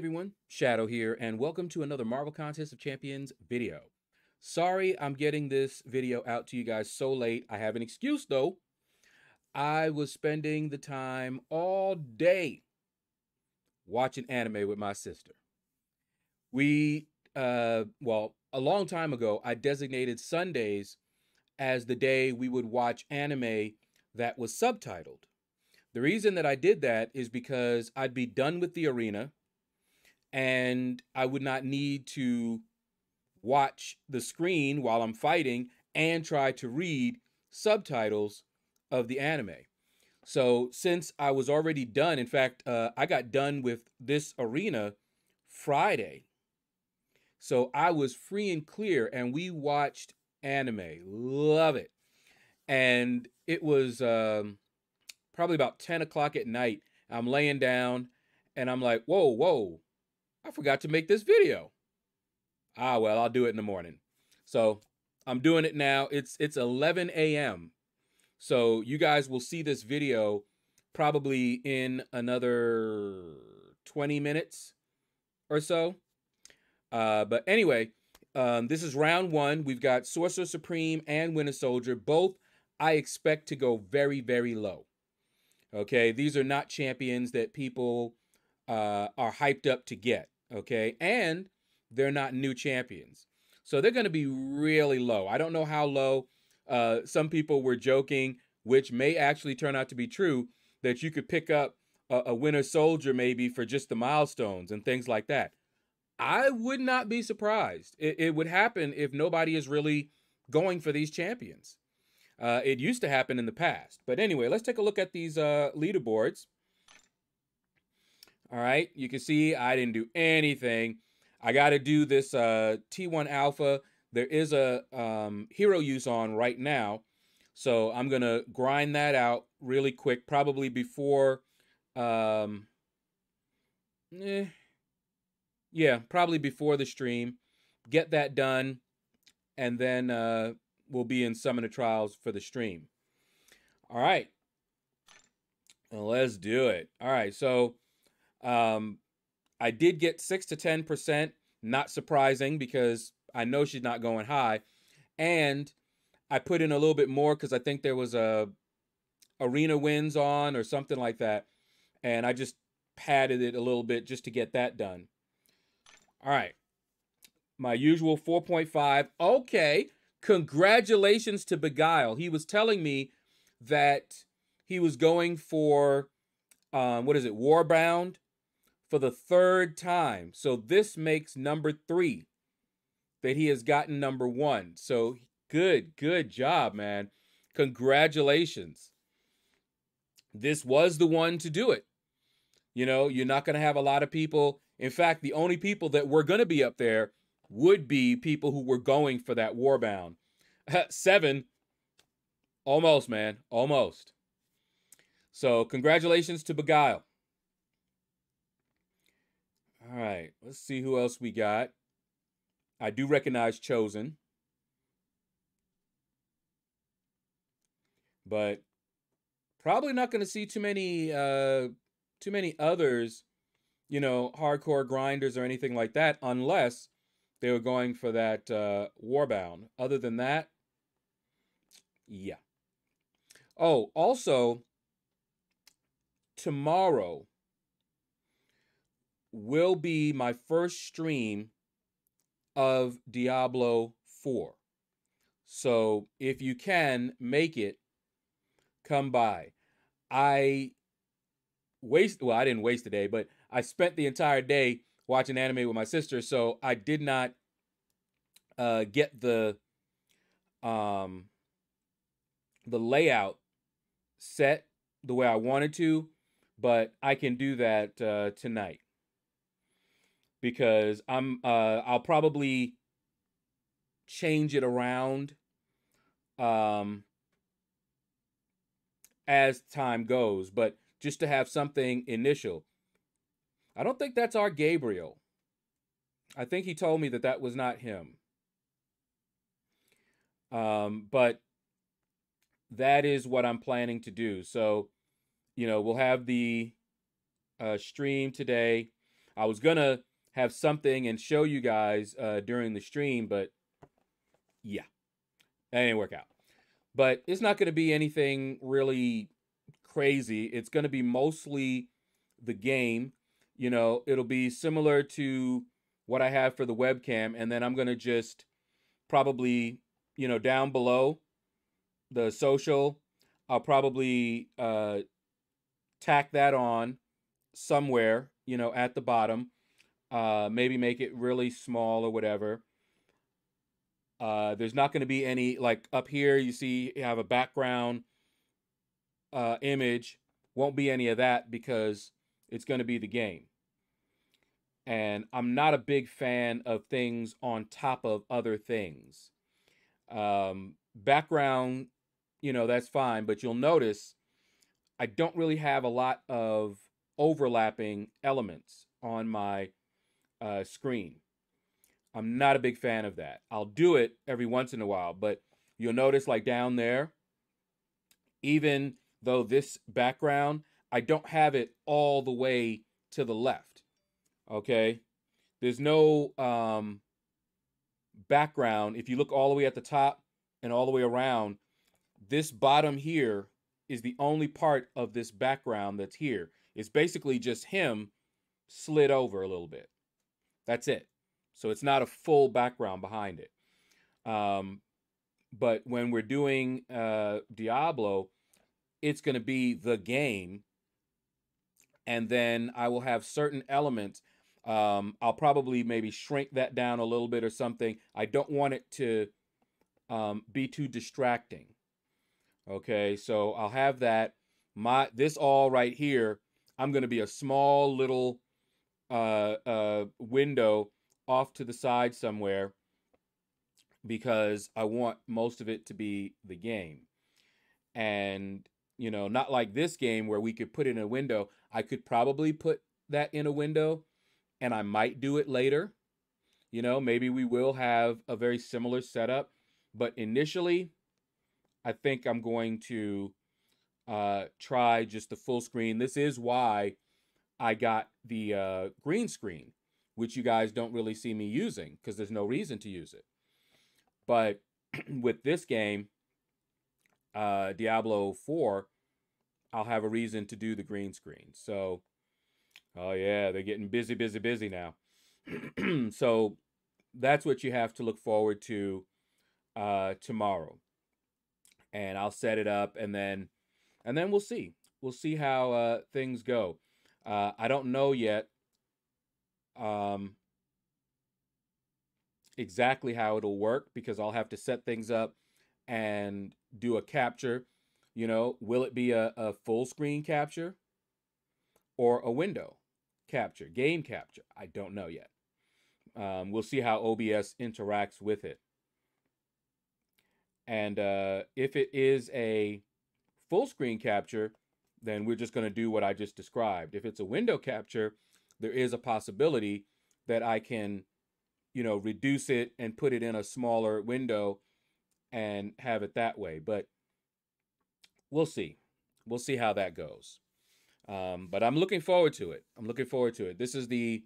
everyone, Shaedow here, and welcome to another Marvel Contest of Champions video. Sorry I'm getting this video out to you guys so late. I have an excuse though. I was spending the time all day watching anime with my sister. We, uh, well, a long time ago, I designated Sundays as the day we would watch anime that was subtitled. The reason that I did that is because I'd be done with the arena and I would not need to watch the screen while I'm fighting and try to read subtitles of the anime. So since I was already done, in fact, uh, I got done with this arena Friday. So I was free and clear, and we watched anime. Love it. And it was um, probably about 10 o'clock at night. I'm laying down, and I'm like, whoa, whoa, I forgot to make this video. Ah, well, I'll do it in the morning. So I'm doing it now. It's it's 11 a.m. So you guys will see this video probably in another 20 minutes or so. Uh, but anyway, um, this is round one. We've got Sorcerer Supreme and Winter Soldier. Both I expect to go very, very low. Okay, these are not champions that people uh, are hyped up to get. Okay, and they're not new champions, so they're going to be really low. I don't know how low. Uh, some people were joking, which may actually turn out to be true, that you could pick up a, a winter soldier maybe for just the milestones and things like that. I would not be surprised. It, it would happen if nobody is really going for these champions. Uh, it used to happen in the past. But anyway, let's take a look at these uh, leaderboards. All right, you can see I didn't do anything. I got to do this uh, T1 Alpha. There is a um, hero use on right now. So I'm going to grind that out really quick, probably before, um, eh, yeah, probably before the stream. Get that done, and then uh, we'll be in Summoner Trials for the stream. All right. Let's do it. All right, so um, I did get six to ten percent. Not surprising because I know she's not going high, and I put in a little bit more because I think there was a arena wins on or something like that, and I just padded it a little bit just to get that done. All right, my usual 4.5. Okay, congratulations to Beguile. He was telling me that he was going for um, what is it, Warbound, for the third time. So this makes number three that he has gotten number one. So good, good job, man. Congratulations. This was the one to do it. You know, you're not going to have a lot of people. In fact, the only people that were going to be up there would be people who were going for that Warbound. Seven, almost, man, almost. So, congratulations to Beguile. All right, let's see who else we got. I do recognize Chosen. But probably not going to see too many uh too many others, you know, hardcore grinders or anything like that unless they were going for that uh Warbound. Other than that, yeah. Oh, also tomorrow will be my first stream of Diablo 4. So if you can make it, come by. I waste well, I didn't waste the day, but I spent the entire day watching anime with my sister, so I did not uh, get the um the layout set the way I wanted to, but I can do that uh, tonight because I'm uh I'll probably change it around um as time goes, but just to have something initial. I don't think that's our Gabriel. I think he told me that that was not him. Um, but that is what I'm planning to do. So, you know, we'll have the uh, stream today. I was gonna have something and show you guys uh, during the stream, but yeah, that didn't work out. But it's not gonna be anything really crazy. It's gonna be mostly the game. You know, it'll be similar to what I have for the webcam, and then I'm gonna just probably, you know, down below the social, I'll probably uh, tack that on somewhere, you know, at the bottom. Uh, maybe make it really small or whatever. Uh, there's not going to be any like up here. You see, you have a background uh, image. Won't be any of that because it's going to be the game. And I'm not a big fan of things on top of other things. Um, background, you know, that's fine, but you'll notice I don't really have a lot of overlapping elements on my uh, screen. I'm not a big fan of that. I'll do it every once in a while, but you'll notice like down there, even though this background, I don't have it all the way to the left. Okay. There's no um, background. If you look all the way at the top and all the way around, this bottom here is the only part of this background that's here. It's basically just him slid over a little bit. That's it. So it's not a full background behind it. Um, but when we're doing uh, Diablo, it's going to be the game. And then I will have certain elements. Um, I'll probably maybe shrink that down a little bit or something. I don't want it to um, be too distracting. Okay, so I'll have that. My this all right here, I'm going to be a small little uh, uh, window off to the side somewhere because I want most of it to be the game. And, you know, not like this game where we could put in a window. I could probably put that in a window and I might do it later. You know, maybe we will have a very similar setup, but initially, I think I'm going to uh, try just the full screen. This is why I got the uh, green screen, which you guys don't really see me using because there's no reason to use it. But with this game, uh, Diablo 4, I'll have a reason to do the green screen. So, oh yeah, they're getting busy, busy, busy now. so that's what you have to look forward to uh, tomorrow and I'll set it up and then and then we'll see. We'll see how uh, things go. Uh, I don't know yet um, exactly how it'll work because I'll have to set things up and do a capture. You know, will it be a, a full screen capture or a window capture, game capture? I don't know yet. Um, we'll see how OBS interacts with it. And uh, if it is a full screen capture, then we're just going to do what I just described. If it's a window capture, there is a possibility that I can, you know, reduce it and put it in a smaller window and have it that way. But we'll see. We'll see how that goes. Um, but I'm looking forward to it. I'm looking forward to it. This is the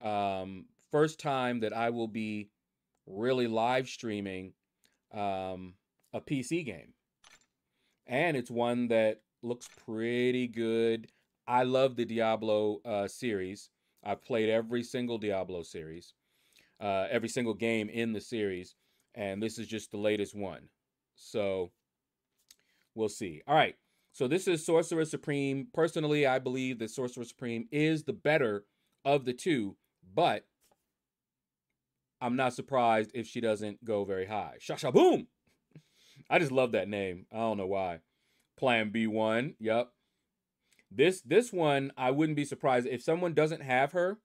um, first time that I will be really live streaming um, a PC game. And it's one that looks pretty good. I love the Diablo uh, series. I've played every single Diablo series, uh, every single game in the series, and this is just the latest one. So we'll see. All right. So this is Sorcerer Supreme. Personally, I believe that Sorcerer Supreme is the better of the two, but I'm not surprised if she doesn't go very high. Shasha boom. I just love that name. I don't know why. Plan B1. Yep. This this one I wouldn't be surprised if someone doesn't have her.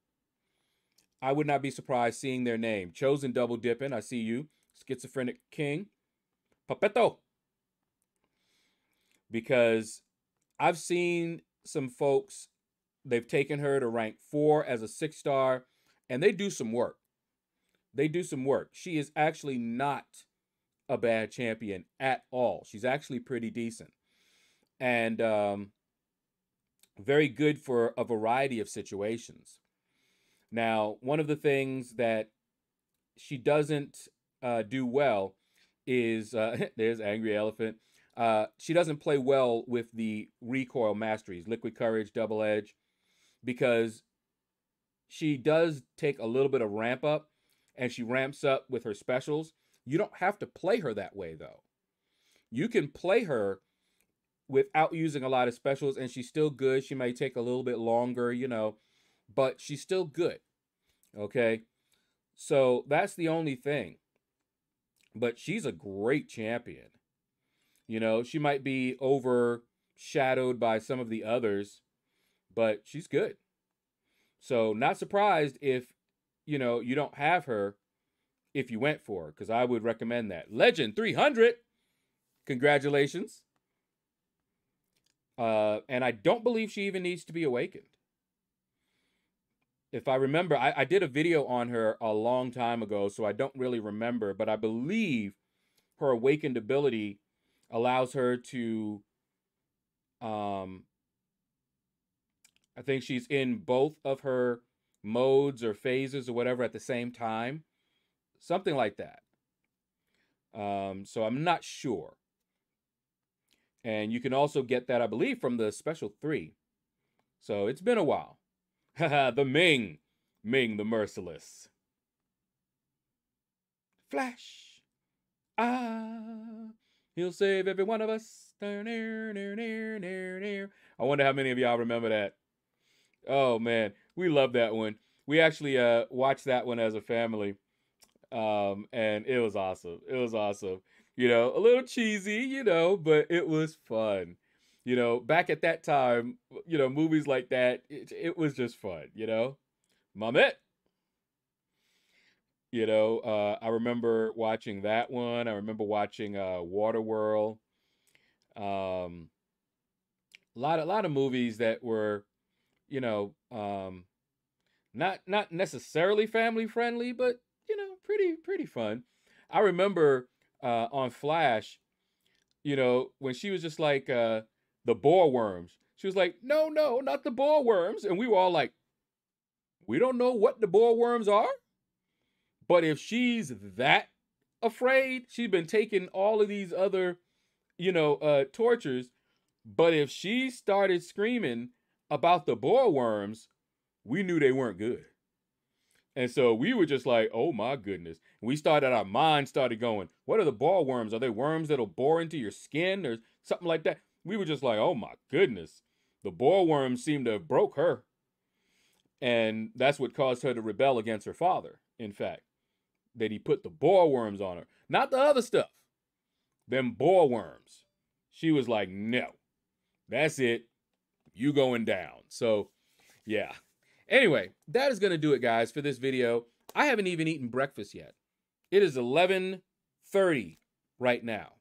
I would not be surprised seeing their name. Chosen double dipping. I see you. Schizophrenic King. Papeto. Because I've seen some folks, they've taken her to rank four as a six star, and they do some work they do some work. She is actually not a bad champion at all. She's actually pretty decent. And um, very good for a variety of situations. Now, one of the things that she doesn't uh, do well is uh, there's Angry Elephant. Uh, she doesn't play well with the recoil masteries, Liquid Courage, Double Edge, because she does take a little bit of ramp up and she ramps up with her specials. You don't have to play her that way, though. You can play her without using a lot of specials, and she's still good. She may take a little bit longer, you know, but she's still good. Okay. So that's the only thing. But she's a great champion. You know, she might be overshadowed by some of the others, but she's good. So, not surprised if, you know, you don't have her if you went for her, because I would recommend that. Legend 300. Congratulations. Uh, and I don't believe she even needs to be awakened. If I remember, I, I did a video on her a long time ago, so I don't really remember, but I believe her awakened ability allows her to um I think she's in both of her modes or phases or whatever at the same time. Something like that. Um, so I'm not sure. And you can also get that, I believe, from the Special 3. So it's been a while. the Ming. Ming the Merciless. Flash. Ah. He'll save every one of us. I wonder how many of y'all remember that. Oh man, we love that one. We actually uh watched that one as a family. Um and it was awesome. It was awesome. You know, a little cheesy, you know, but it was fun. You know, back at that time, you know, movies like that, it, it was just fun, you know. Mamet. You know, uh, I remember watching that one. I remember watching uh, Waterworld. Um, a lot, a lot of movies that were, you know, um, not not necessarily family friendly, but pretty pretty fun. I remember uh, on Flash, you know, when she was just like uh, the bore worms. She was like, "No, no, not the bore worms," and we were all like, "We don't know what the bore worms are." But if she's that afraid, she's been taking all of these other, you know, uh, tortures. But if she started screaming about the bore worms, we knew they weren't good. And so we were just like, oh my goodness. We started, our mind started going, what are the bore worms? Are they worms that'll bore into your skin or something like that? We were just like, oh my goodness. The bore worms seemed to have broke her. And that's what caused her to rebel against her father, in fact that he put the bore worms on her, not the other stuff. Them bore worms. She was like, no, that's it. You going down. So, yeah. Anyway, that is going to do it, guys, for this video. I haven't even eaten breakfast yet. It is 11.30 right now,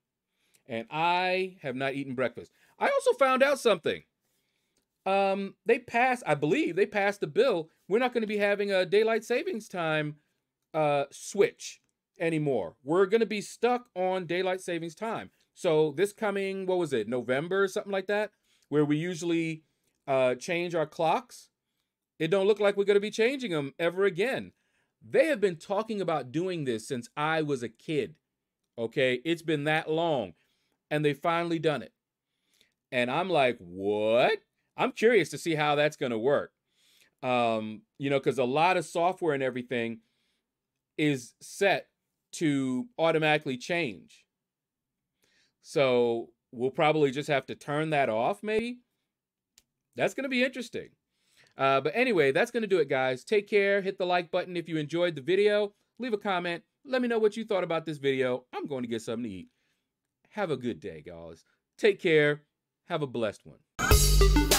and I have not eaten breakfast. I also found out something. Um, they passed, I believe, they passed a bill. We're not going to be having a daylight savings time uh, switch anymore. We're going to be stuck on daylight savings time. So this coming, what was it, November or something like that, where we usually uh, change our clocks, it don't look like we're going to be changing them ever again. They have been talking about doing this since I was a kid. Okay, it's been that long, and they finally done it. And I'm like, what? I'm curious to see how that's going to work. Um, you know, because a lot of software and everything is set to automatically change. So we'll probably just have to turn that off, maybe. That's going to be interesting. Uh, but anyway, that's going to do it, guys. Take care. Hit the like button if you enjoyed the video. Leave a comment. Let me know what you thought about this video. I'm going to get something to eat. Have a good day, guys. Take care. Have a blessed one.